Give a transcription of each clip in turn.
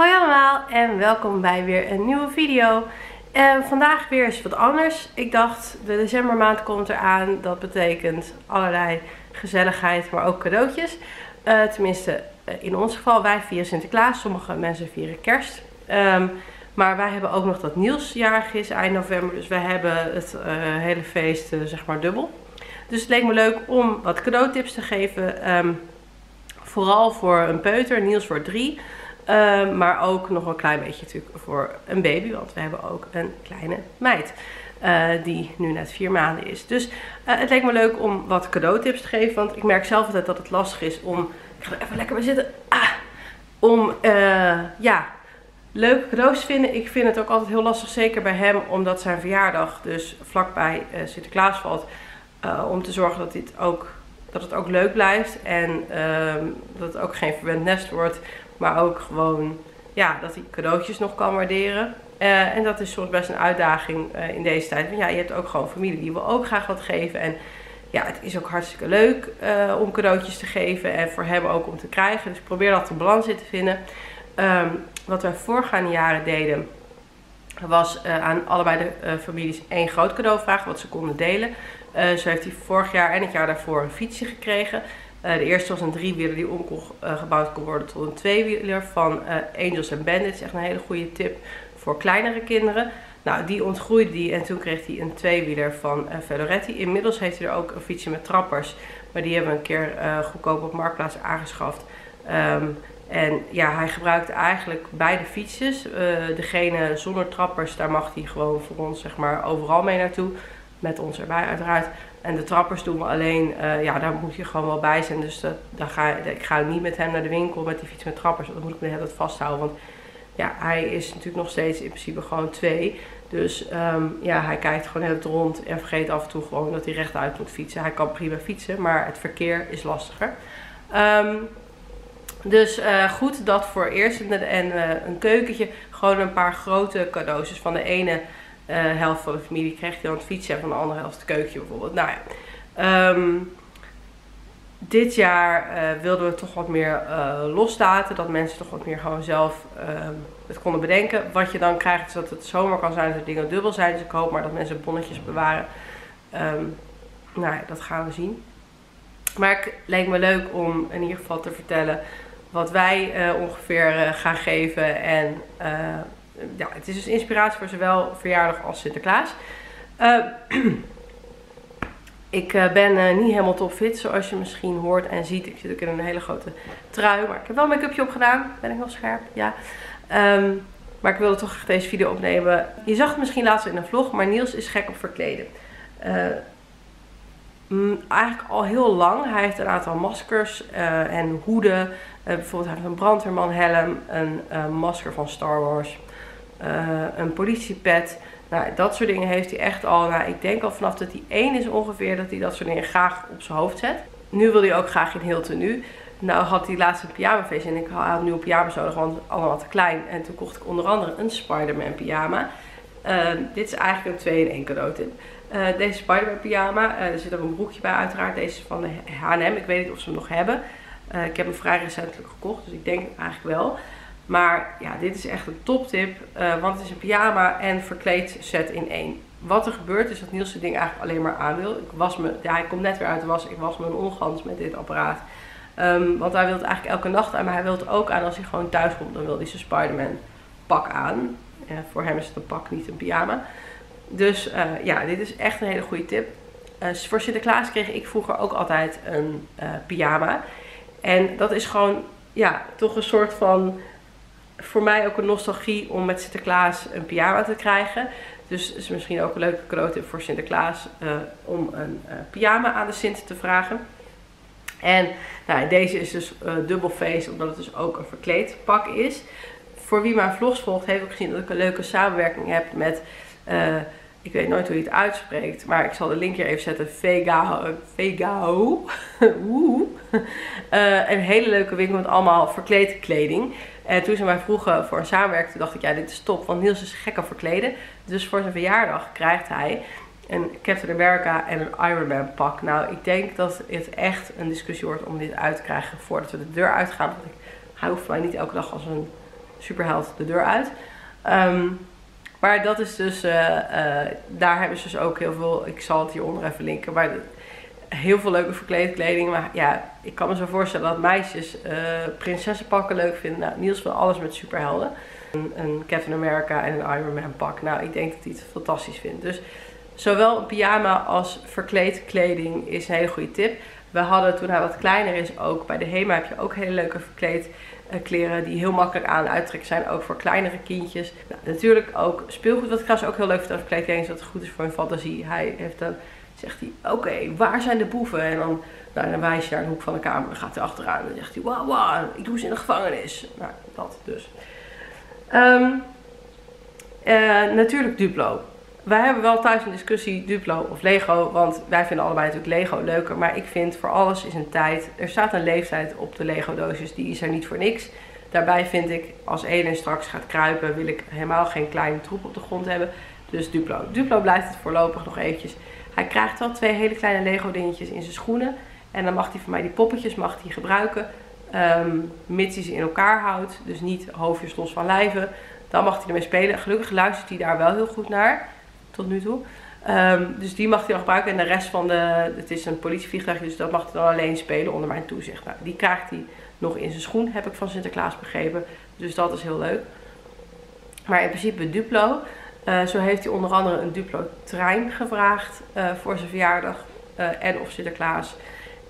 Hoi allemaal en welkom bij weer een nieuwe video. Vandaag weer eens wat anders. Ik dacht, de decembermaand komt eraan. Dat betekent allerlei gezelligheid, maar ook cadeautjes. Uh, tenminste, eh, in ons geval, wij vieren Sinterklaas. Sommige mensen vieren kerst. Um, maar wij hebben ook nog dat Niels is eind november. Dus wij hebben het uh, hele feest zeg maar dubbel. Dus het leek me leuk om wat cadeautips te geven. Um, vooral voor een peuter, Niels voor drie. Ehm, maar ook nog een klein beetje natuurlijk voor een baby. Want we hebben ook een kleine meid. Uh, die nu net vier maanden is. Dus uh, het leek me leuk om wat cadeautips te geven. Want ik merk zelf altijd dat het lastig is om. Ik ga er even lekker bij zitten. Ah, om uh, ja, leuke cadeaus te vinden. Ik vind het ook altijd heel lastig, zeker bij hem, omdat zijn verjaardag dus vlakbij Sinterklaas valt. om te zorgen dat, dit ook, dat het ook leuk blijft. En ehm, dat het ook geen verwend nest wordt. Maar ook gewoon ja, dat hij cadeautjes nog kan waarderen. Uh, en dat is soms best een uitdaging uh, in deze tijd. Want ja, je hebt ook gewoon familie die wil ook graag wat geven. En ja, het is ook hartstikke leuk uh, om cadeautjes te geven. En voor hem ook om te krijgen. Dus probeer dat een balans in te vinden. Um, wat wij voorgaande jaren deden. Was aan allebei de families één groot cadeau vragen. Wat ze konden delen. zo heeft hij vorig jaar en het jaar daarvoor een fietsje gekregen. Uh, de eerste was een driewieler die omgebouwd uh, kon worden tot een tweewieler van uh, Angels and Bandits. Echt een hele goede tip voor kleinere kinderen. Nou, die ontgroeide die en toen kreeg hij een tweewieler van Veloretti. Inmiddels heeft hij er ook een fietsje met trappers. Maar die hebben we een keer goedkoop op Marktplaats aangeschaft. Um, en ja, hij gebruikt eigenlijk beide fietsjes. degene zonder trappers, daar mag hij gewoon voor ons zeg maar overal mee naartoe. Met ons erbij uiteraard. En de trappers doen we alleen, uh, ja, daar moet je gewoon wel bij zijn. Dus dat, daar ga, ik ga niet met hem naar de winkel met die fiets met trappers. Dan moet ik me de hele vasthouden. Want ja, hij is natuurlijk nog steeds in principe gewoon twee. Dus um, ja, hij kijkt gewoon heel rond en vergeet af en toe gewoon dat hij rechtuit moet fietsen. Hij kan prima fietsen, maar het verkeer is lastiger. Um, dus uh, goed, dat voor eerst. En, uh, een keukentje, gewoon een paar grote cadeaus. Dus van de ene helft van de familie krijgt dan het fietsen en van de andere helft het keukentje bijvoorbeeld. Nou ja, um, dit jaar uh, wilden we toch wat meer uh, loslaten. Dat mensen toch wat meer gewoon zelf het konden bedenken. Wat je dan krijgt is dat het zomer kan zijn dat dingen dubbel zijn. Dus ik hoop maar dat mensen bonnetjes bewaren. Um, nou ja, dat gaan we zien. Maar het leek me leuk om in ieder geval te vertellen wat wij ongeveer gaan geven. En ja, het is dus inspiratie voor zowel verjaardag als Sinterklaas. Uh, ik uh, ben niet helemaal topfit, zoals je misschien hoort en ziet. Ik zit ook in een hele grote trui, maar ik heb wel make-upje opgedaan. Ben ik nog scherp? Ja. Um, maar ik wilde toch deze video opnemen. Je zag het misschien laatst in een vlog, maar Niels is gek op verkleden. Mm, eigenlijk al heel lang. Hij heeft een aantal maskers en hoeden. bijvoorbeeld hij heeft een brandweerman helm, een masker van Star Wars een politiepet. Nou, dat soort dingen heeft hij echt al. Nou, ik denk al vanaf dat hij één is ongeveer dat hij dat soort dingen graag op zijn hoofd zet. Nu wil hij ook graag in heel tenue. Nou had hij laatst een pyjamafeest en ik had nu een pyjama nodig, want allemaal te klein. En toen kocht ik onder andere een Spider-Man pyjama. Uh, dit is eigenlijk een 2 in 1 cadeau tip. Uh, deze Spider-Man pyjama, er zit ook een broekje bij uiteraard. Deze is van de H&M, ik weet niet of ze hem nog hebben. ik heb hem vrij recentelijk gekocht, dus ik denk eigenlijk wel. Maar ja, dit is echt een toptip. Uh, want het is een pyjama en verkleed set in één. Wat er gebeurt is dat Niels het ding eigenlijk alleen maar aan wil. Ik was me, ja, hij komt net weer uit de was. Ik was me ongans met dit apparaat. Um, want hij wil het eigenlijk elke nacht aan. Maar hij wil het ook aan als hij gewoon thuis komt. Dan wil hij zijn Spider-Man pak aan. Voor hem is het een pak, niet een pyjama. Dus uh, ja, dit is echt een hele goede tip. voor Sinterklaas kreeg ik vroeger ook altijd een pyjama. En dat is gewoon, ja, toch een soort van voor mij ook een nostalgie om met Sinterklaas een pyjama te krijgen. Dus is misschien ook een leuke cadeautip voor Sinterklaas uh, om een uh, pyjama aan de Sint te vragen. En nou, deze is dus uh, dubbel face, omdat het dus ook een verkleed pak is. Voor wie mijn vlogs volgt, heeft ook gezien dat ik een leuke samenwerking heb met ik weet nooit hoe je het uitspreekt, maar ik zal de link hier even zetten. Vegao. Vegao. uh, een hele leuke winkel met allemaal verkleed kleding. En toen ze mij vroegen voor een samenwerking, dacht ik, ja, dit is top. Want Niels is gek op verkleden. Dus voor zijn verjaardag krijgt hij een Captain America en een Iron Man pak. Nou, ik denk dat het echt een discussie wordt om dit uit te krijgen voordat we de deur uitgaan. Want ik, hij hoeft mij niet elke dag als een superheld de deur uit. Ehm, maar dat is dus, eh, eh, daar hebben ze dus ook heel veel, ik zal het hieronder even linken, maar heel veel leuke verkleedkleding. Maar ja, ik kan me zo voorstellen dat meisjes uh, prinsessenpakken leuk vinden. Nou, Niels wil alles met superhelden. Een, een Captain America en een Iron Man pak. Nou, ik denk dat hij het fantastisch vindt. Dus zowel een pyjama als verkleedkleding is een hele goede tip. We hadden toen hij wat kleiner is ook bij de HEMA heb je ook hele leuke verkleedkleren die heel makkelijk aan uittrekken zijn. Ook voor kleinere kindjes. Nou, natuurlijk ook speelgoed. Wat ik trouwens ook heel leuk vind aan verkleedkleding is dat het goed is voor hun fantasie. Hij heeft dan zegt hij, oké, waar zijn de boeven? En dan, nou, dan wijst hij naar de hoek van de kamer. Dan gaat hij achteraan en zegt hij, wauw, wauw, ik doe ze in de gevangenis. Nou, dat dus. Um, natuurlijk Duplo. Wij hebben wel thuis een discussie Duplo of Lego. Want wij vinden allebei natuurlijk Lego leuker. Maar ik vind voor alles is een tijd. Er staat een leeftijd op de Lego doosjes. Die is er niet voor niks. Daarbij vind ik, als Eden straks gaat kruipen, wil ik helemaal geen kleine troep op de grond hebben. Dus Duplo. Duplo blijft het voorlopig nog eventjes. Hij krijgt wel twee hele kleine Lego dingetjes in zijn schoenen. En dan mag hij van mij die poppetjes mag hij gebruiken. Um, mits hij ze in elkaar houdt. Dus niet hoofdjes los van lijven. Dan mag hij ermee spelen. Gelukkig luistert hij daar wel heel goed naar. Tot nu toe. Um, dus die mag hij dan gebruiken. En de rest van de... Het is een politievliegtuig. Dus dat mag hij dan alleen spelen onder mijn toezicht. Nou, die krijgt hij nog in zijn schoen. Heb ik van Sinterklaas begrepen. Dus dat is heel leuk. Maar in principe Duplo. Uh, zo heeft hij onder andere een Duplo trein gevraagd uh, voor zijn verjaardag uh, en of Sinterklaas.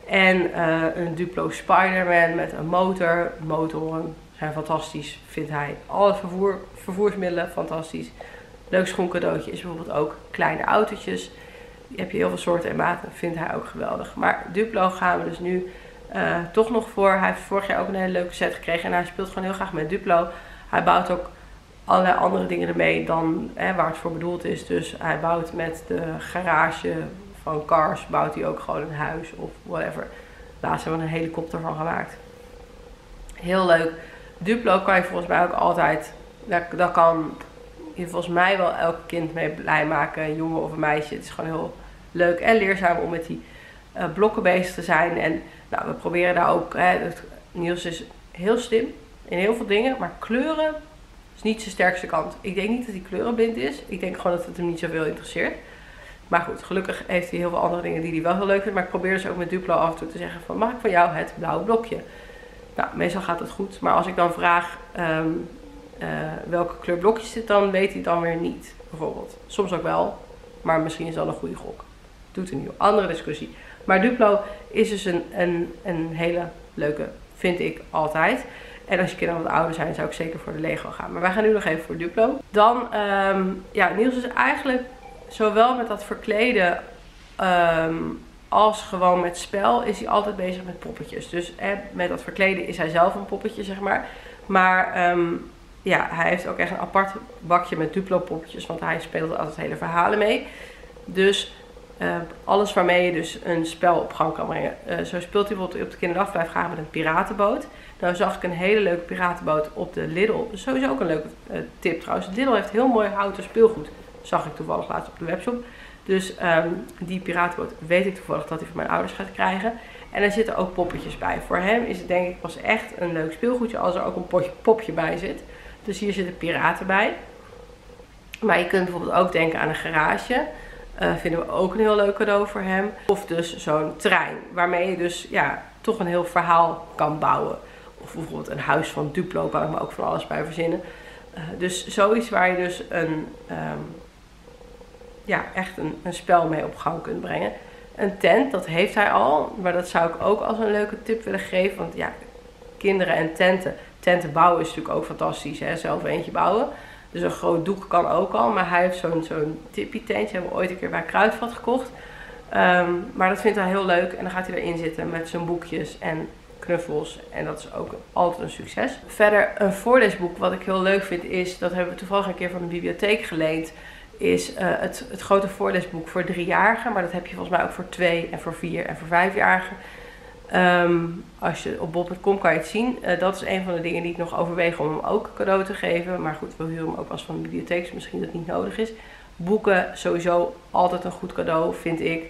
En een Duplo Spider-Man met een motor. Motoren zijn fantastisch, vindt hij. Alle vervoer, vervoersmiddelen fantastisch. Leuk schoencadeautje is bijvoorbeeld ook kleine autootjes. Die heb je heel veel soorten en maten, vindt hij ook geweldig. Maar Duplo gaan we dus nu toch nog voor. Hij heeft vorig jaar ook een hele leuke set gekregen en hij speelt gewoon heel graag met Duplo. Hij bouwt ook allerlei andere dingen ermee dan hè, waar het voor bedoeld is. Dus hij bouwt met de garage van Cars, bouwt hij ook gewoon een huis of whatever. Laatst hebben we een helikopter van gemaakt. Heel leuk. Duplo kan je volgens mij ook altijd, dat, kan je volgens mij wel elk kind mee blij maken, een jongen of een meisje. Het is gewoon heel leuk en leerzaam om met die uh, blokken bezig te zijn. En nou, we proberen daar ook, hè, Niels is heel slim in heel veel dingen, maar kleuren is niet zijn sterkste kant. Ik denk niet dat hij kleurenblind is. Ik denk gewoon dat het hem niet zoveel interesseert. Maar goed, gelukkig heeft hij heel veel andere dingen die hij wel heel leuk vindt. Maar ik probeer dus ook met Duplo af en toe te zeggen van... Mag ik van jou het blauwe blokje? Nou, meestal gaat het goed. Maar als ik dan vraag um, uh, welke kleur blokjes zit, dan weet hij dan weer niet. Bijvoorbeeld. Soms ook wel. Maar misschien is dat een goede gok. Doet een nieuwe andere discussie. Maar Duplo is dus een, een, een hele leuke, vind ik altijd. En als je kinderen wat ouder zijn, zou ik zeker voor de Lego gaan. Maar wij gaan nu nog even voor Duplo. Dan, um, ja, Niels is eigenlijk zowel met dat verkleden um, als gewoon met spel, is hij altijd bezig met poppetjes. Dus met dat verkleden is hij zelf een poppetje, zeg maar. Maar um, ja, hij heeft ook echt een apart bakje met Duplo poppetjes, want hij speelt altijd hele verhalen mee. Dus uh, alles waarmee je dus een spel op gang kan brengen. Uh, zo speelt hij bijvoorbeeld op de kinderdagverblijf graag met een piratenboot. Nou zag ik een hele leuke piratenboot op de Lidl. Sowieso ook een leuke uh, tip trouwens. Lidl heeft heel mooi houten speelgoed. Zag ik toevallig laatst op de webshop. Dus um, die piratenboot weet ik toevallig dat hij van mijn ouders gaat krijgen. En er zitten ook poppetjes bij. Voor hem is het denk ik pas echt een leuk speelgoedje als er ook een potje, popje bij zit. Dus hier zitten piraten bij. Maar je kunt bijvoorbeeld ook denken aan een garage. Uh, vinden we ook een heel leuk cadeau voor hem. Of dus zo'n trein. Waarmee je dus ja, toch een heel verhaal kan bouwen. Of bijvoorbeeld een huis van Duplo kan ik me ook van alles bij verzinnen. Uh, dus zoiets waar je dus een, um, ja, echt een, een spel mee op gang kunt brengen. Een tent, dat heeft hij al. Maar dat zou ik ook als een leuke tip willen geven. Want ja, kinderen en tenten. Tenten bouwen is natuurlijk ook fantastisch. Hè? Zelf eentje bouwen. Dus een groot doek kan ook al. Maar hij heeft zo'n zo'n tippie tentje. Hebben we ooit een keer bij Kruidvat gekocht. Um, maar dat vindt hij heel leuk. En dan gaat hij erin zitten met zijn boekjes en knuffels. En dat is ook altijd een succes. Verder een voorleesboek wat ik heel leuk vind is... Dat hebben we toevallig een keer van de bibliotheek geleend. Is uh, het, het grote voorleesboek voor driejarigen. Maar dat heb je volgens mij ook voor twee en voor vier en voor vijfjarigen. Um, als je op bob.com kan je het zien. Uh, dat is een van de dingen die ik nog overweeg om hem ook cadeau te geven. Maar goed, we huren hem ook als van de bibliotheek, dus misschien dat niet nodig is. Boeken sowieso altijd een goed cadeau, vind ik.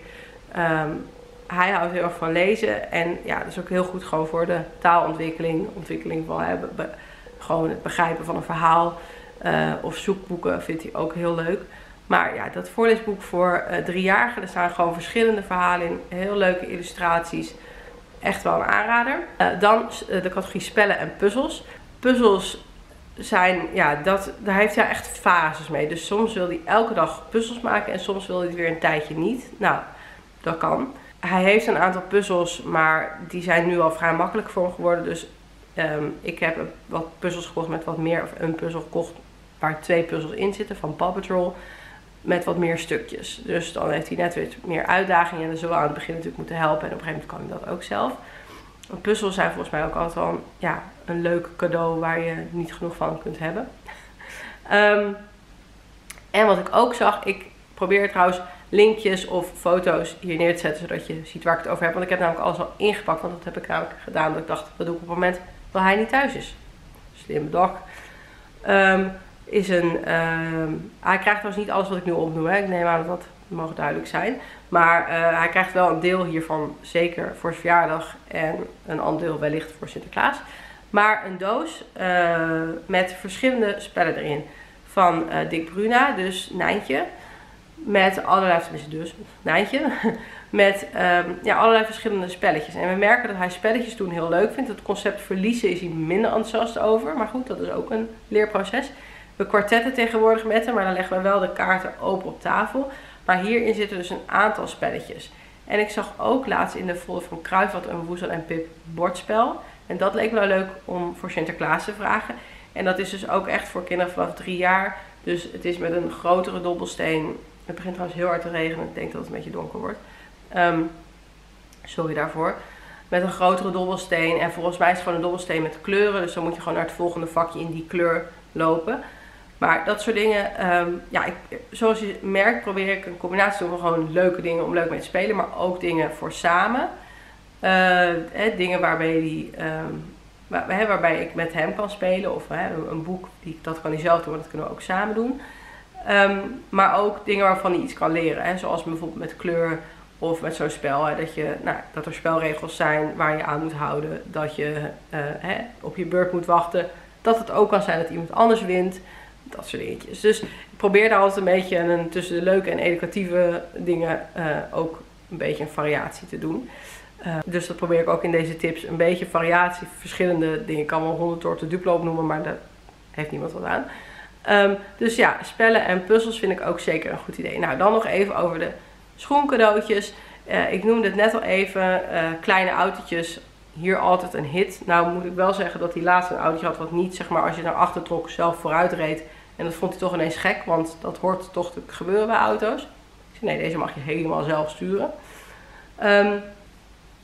Um, hij houdt heel erg van lezen. En ja, dat is ook heel goed gewoon voor de taalontwikkeling. Ontwikkeling van hè, gewoon het begrijpen van een verhaal uh, of zoekboeken vindt hij ook heel leuk. Maar ja, dat voorleesboek voor uh, driejarigen, er staan gewoon verschillende verhalen in. Heel leuke illustraties. Echt wel een aanrader. Uh, dan de categorie spellen en puzzels. Puzzels zijn, ja, dat, daar heeft hij echt fases mee. Dus soms wil hij elke dag puzzels maken en soms wil hij het weer een tijdje niet. Nou, dat kan. Hij heeft een aantal puzzels, maar die zijn nu al vrij makkelijk voor hem geworden. Dus um, ik heb wat puzzels gekocht met wat meer, of een puzzel gekocht waar twee puzzels in zitten van Paw Patrol. Met wat meer stukjes. Dus dan heeft hij net weer meer uitdagingen. En dan zullen aan het begin natuurlijk moeten helpen. En op een gegeven moment kan hij dat ook zelf. Puzzels zijn volgens mij ook altijd wel een, ja, een leuk cadeau waar je niet genoeg van kunt hebben. um, en wat ik ook zag, ik probeer trouwens linkjes of foto's hier neer te zetten, zodat je ziet waar ik het over heb. Want ik heb namelijk alles al ingepakt, want dat heb ik namelijk gedaan. Dat ik dacht, dat doe ik op het moment dat hij niet thuis is. Slim dag. Um, is een, uh, hij krijgt trouwens niet alles wat ik nu opnoem. Hè. Ik neem aan dat dat mag duidelijk zijn. Maar uh, hij krijgt wel een deel hiervan zeker voor zijn verjaardag en een ander deel wellicht voor Sinterklaas. Maar een doos uh, met verschillende spellen erin. Van uh, Dick Bruna, dus Nijntje. Met allerlei, dus Nijntje. Met um, ja, allerlei verschillende spelletjes. En we merken dat hij spelletjes doen heel leuk vindt. Het concept verliezen is hij minder enthousiast over. Maar goed, dat is ook een leerproces. We kwartetten tegenwoordig met hem, maar dan leggen we wel de kaarten open op tafel. Maar hierin zitten dus een aantal spelletjes. En ik zag ook laatst in de folder van Kruidvat een Woezel en Pip bordspel. En dat leek wel leuk om voor Sinterklaas te vragen. En dat is dus ook echt voor kinderen vanaf drie jaar. Dus het is met een grotere dobbelsteen. Het begint trouwens heel hard te regenen. Ik denk dat het een beetje donker wordt. Um, sorry daarvoor. Met een grotere dobbelsteen. En volgens mij is het gewoon een dobbelsteen met kleuren. Dus dan moet je gewoon naar het volgende vakje in die kleur lopen. Maar dat soort dingen, um, ja, ik, zoals je merkt, probeer ik een combinatie te van gewoon leuke dingen om leuk mee te spelen, maar ook dingen voor samen. Uh, dingen waarbij, die, um, waar, waarbij ik met hem kan spelen, of een, een, boek, die, dat kan hij zelf doen, maar dat kunnen we ook samen doen. Um, maar ook dingen waarvan hij iets kan leren, hè, zoals bijvoorbeeld met kleur of met zo'n spel. Hè, dat, je, nou, dat er spelregels zijn waar je aan moet houden, dat je uh, hè, op je beurt moet wachten. Dat het ook kan zijn dat iemand anders wint. Dat soort dingetjes. Dus ik probeer daar altijd een beetje een, tussen de leuke en educatieve dingen uh, ook een beetje een variatie te doen. Uh, dus dat probeer ik ook in deze tips. Een beetje variatie, verschillende dingen. Ik kan wel 100 soorten Duplo opnoemen, maar daar heeft niemand wat aan. Um, dus ja, spellen en puzzels vind ik ook zeker een goed idee. Nou, dan nog even over de schoencadeautjes. Uh, ik noemde het net al even, kleine autootjes hier altijd een hit. Nou moet ik wel zeggen dat die laatste een autootje had wat niet, zeg maar, als je naar achter trok, zelf vooruit reed. En dat vond hij toch ineens gek, want dat hoort toch te gebeuren bij auto's. Ik nee, deze mag je helemaal zelf sturen. Um,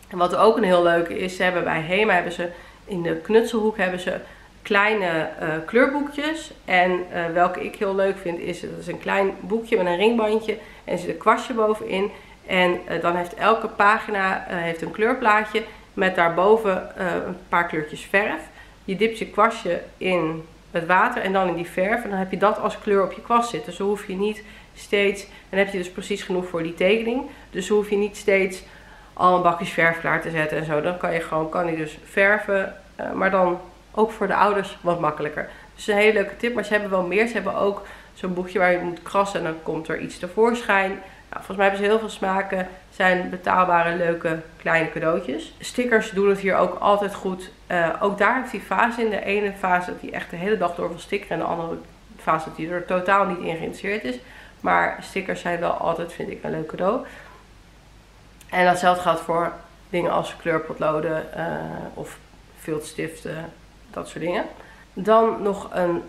en wat ook een heel leuke is, ze hebben bij HEMA hebben ze in de knutselhoek hebben ze kleine uh, kleurboekjes. En uh, welke ik heel leuk vind is, dat is een klein boekje met een ringbandje en er zit een kwastje bovenin. En uh, dan heeft elke pagina heeft een kleurplaatje met daarboven een paar kleurtjes verf. Je dipt je kwastje in het water en dan in die verf. En dan heb je dat als kleur op je kwast zitten. Dus hoef je niet steeds, en heb je dus precies genoeg voor die tekening. Dus hoef je niet steeds al een bakjes verf klaar te zetten en zo. Dan kan je gewoon, kan je dus verven, uh, maar dan ook voor de ouders wat makkelijker. Dus een hele leuke tip, maar ze hebben wel meer. Ze hebben ook zo'n boekje waar je moet krassen en dan komt er iets tevoorschijn. Nou, volgens mij hebben ze heel veel smaken. Zijn betaalbare, leuke, kleine cadeautjes. Stickers doen het hier ook altijd goed. Uh, ook daar heeft hij fase in. De ene fase dat hij echt de hele dag door wil stickeren. En de andere fase dat hij er totaal niet in geïnteresseerd is. Maar stickers zijn wel altijd, vind ik, een leuk cadeau. En datzelfde geldt voor dingen als kleurpotloden uh, of viltstiften, dat soort dingen. Dan nog een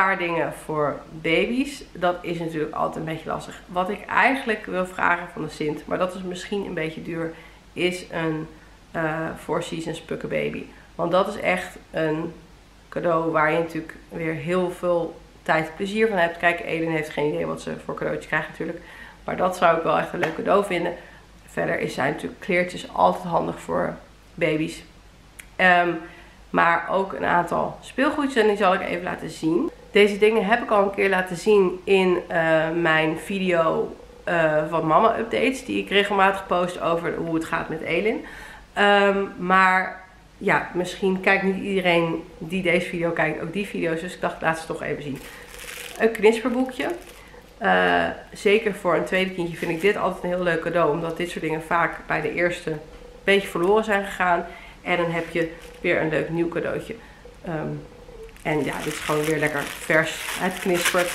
paar dingen voor baby's. Dat is natuurlijk altijd een beetje lastig. Wat ik eigenlijk wil vragen van de Sint, maar dat is misschien een beetje duur, is een uh, Four Seasons Pukken Baby. Want dat is echt een cadeau waar je natuurlijk weer heel veel tijd plezier van hebt. Kijk, Eden heeft geen idee wat ze voor cadeautjes krijgt natuurlijk. Maar dat zou ik wel echt een leuk cadeau vinden. Verder is zijn natuurlijk kleertjes altijd handig voor baby's. Um, maar ook een aantal speelgoedjes en die zal ik even laten zien. Deze dingen heb ik al een keer laten zien in uh, mijn video uh, van mama updates. Die ik regelmatig post over hoe het gaat met Elin. Um, maar ja, misschien kijkt niet iedereen die deze video kijkt ook die video's. Dus ik dacht, laat ze toch even zien. Een knisperboekje. Uh, zeker voor een tweede kindje vind ik dit altijd een heel leuk cadeau. Omdat dit soort dingen vaak bij de eerste een beetje verloren zijn gegaan. En dan heb je weer een leuk nieuw cadeautje. Um, en ja, dit is gewoon weer lekker vers. Het knispert,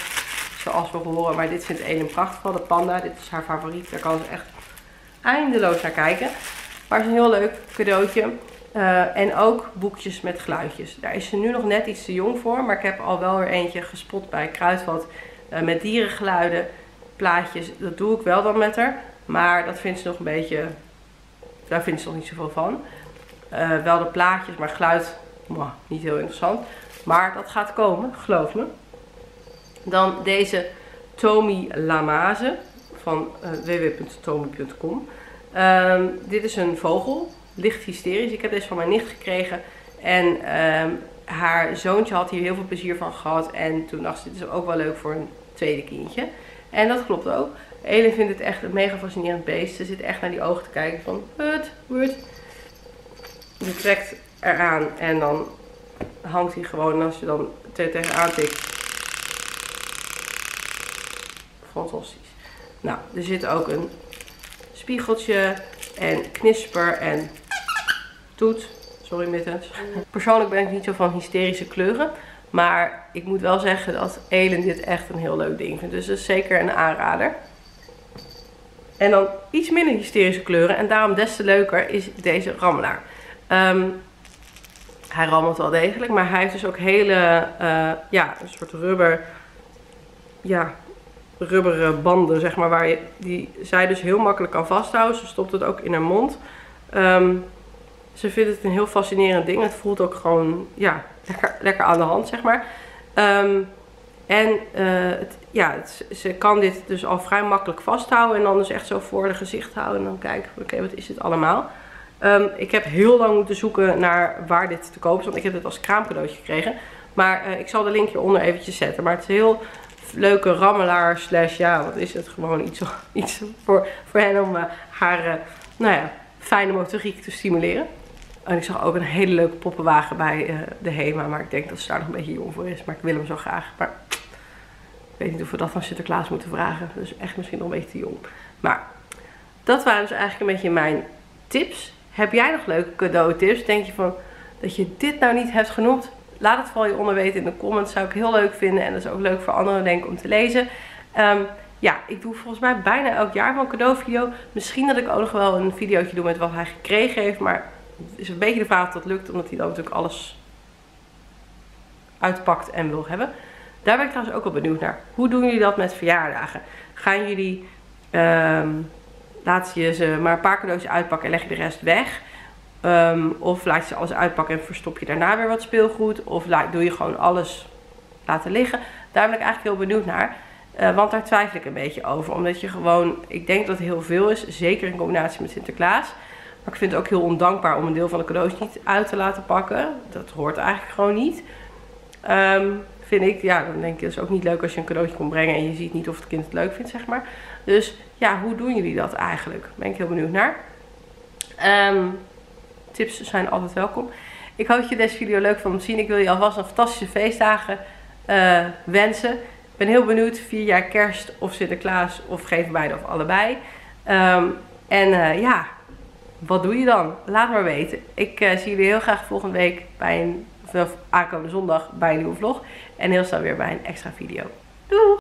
zoals we horen. Maar dit vindt Elen prachtig van de panda. Dit is haar favoriet. Daar kan ze echt eindeloos naar kijken. Maar het is een heel leuk cadeautje. Uh, en ook boekjes met geluidjes. Daar is ze nu nog net iets te jong voor. Maar ik heb al wel weer eentje gespot bij Kruidvat. Uh, met dierengeluiden, plaatjes. Dat doe ik wel dan met haar. Maar dat vindt ze nog een beetje... Daar vindt ze nog niet zoveel van. Uh, wel de plaatjes, maar geluid... Niet heel interessant. Maar dat gaat komen, geloof me. Dan deze Tommy Lamaze van uh, ehm, dit is een vogel, licht hysterisch. Ik heb deze van mijn nicht gekregen. En um, haar zoontje had hier heel veel plezier van gehad. En toen dacht ze, dit is ook wel leuk voor een tweede kindje. En dat klopt ook. Elen vindt het echt een mega fascinerend beest. Ze zit echt naar die ogen te kijken van, wat, wat. Ze trekt eraan en dan hangt hij gewoon. En als je dan tegenaan tikt. Fantastisch. Nou, er zit ook een spiegeltje en knisper en toet. Sorry mittens. Persoonlijk ben ik niet zo van hysterische kleuren. Maar ik moet wel zeggen dat Elen dit echt een heel leuk ding vindt. Dus dat is zeker een aanrader. En dan iets minder hysterische kleuren. En daarom des te leuker is deze rammelaar. Um, hij rammelt wel degelijk, maar hij heeft dus ook hele, uh, ja, een soort rubber, ja, rubberen banden, zeg maar, waar je die zij dus heel makkelijk kan vasthouden. Ze stopt het ook in haar mond. Um, ze vindt het een heel fascinerend ding. Het voelt ook gewoon, ja, lekker, lekker aan de hand, zeg maar. Um, en uh, het, ja, ze kan dit dus al vrij makkelijk vasthouden. En dan dus echt zo voor de gezicht houden. En dan kijken, oké, wat is dit allemaal? Um, ik heb heel lang moeten zoeken naar waar dit te koop is. Want ik heb dit als kraamcadeautje gekregen. Maar uh, ik zal de link hieronder eventjes zetten. Maar het is een heel leuke rammelaar slash ja, wat is het? Gewoon iets, iets voor, voor hen om uh, haar, uh, nou ja, fijne motoriek te stimuleren. En ik zag ook een hele leuke poppenwagen bij de HEMA. Maar ik denk dat ze daar nog een beetje jong voor is. Maar ik wil hem zo graag. Maar ik weet niet of we dat van Sinterklaas moeten vragen. Dus echt misschien nog een beetje te jong. Maar dat waren dus eigenlijk een beetje mijn tips. Heb jij nog leuke cadeautips? Denk je van dat je dit nou niet hebt genoemd? Laat het vooral je onder weten in de comments. Zou ik heel leuk vinden. En dat is ook leuk voor anderen denk om te lezen. Um, ja, ik doe volgens mij bijna elk jaar wel een cadeauvideo. Misschien dat ik ook nog wel een videootje doe met wat hij gekregen heeft. Maar het is een beetje de vraag of dat lukt. Omdat hij dan natuurlijk alles uitpakt en wil hebben. Daar ben ik trouwens ook wel benieuwd naar. Hoe doen jullie dat met verjaardagen? Gaan jullie... Um, laat je ze maar een paar cadeautjes uitpakken en leg je de rest weg. Um, of laat je ze alles uitpakken en verstop je daarna weer wat speelgoed. Of doe je gewoon alles laten liggen. Daar ben ik eigenlijk heel benieuwd naar. Uh, want daar twijfel ik een beetje over. Omdat je gewoon, ik denk dat het heel veel is. Zeker in combinatie met Sinterklaas. Maar ik vind het ook heel ondankbaar om een deel van de cadeautjes niet uit te laten pakken. Dat hoort eigenlijk gewoon niet. Um, vind ik, ja, dan denk ik, het is ook niet leuk als je een cadeautje komt brengen en je ziet niet of het kind het leuk vindt, zeg maar. Dus ja, hoe doen jullie dat eigenlijk? Ben ik heel benieuwd naar. Um, tips zijn altijd welkom. Ik hoop dat je deze video leuk vond zien. Ik wil je alvast een fantastische feestdagen uh, wensen. Ik ben heel benieuwd, vier jaar kerst of Sinterklaas of geef beide of allebei. Um, en uh, ja, wat doe je dan? Laat maar weten. Ik uh, zie jullie heel graag volgende week bij een, of aankomende zondag bij een nieuwe vlog. En heel snel weer bij een extra video. Doei!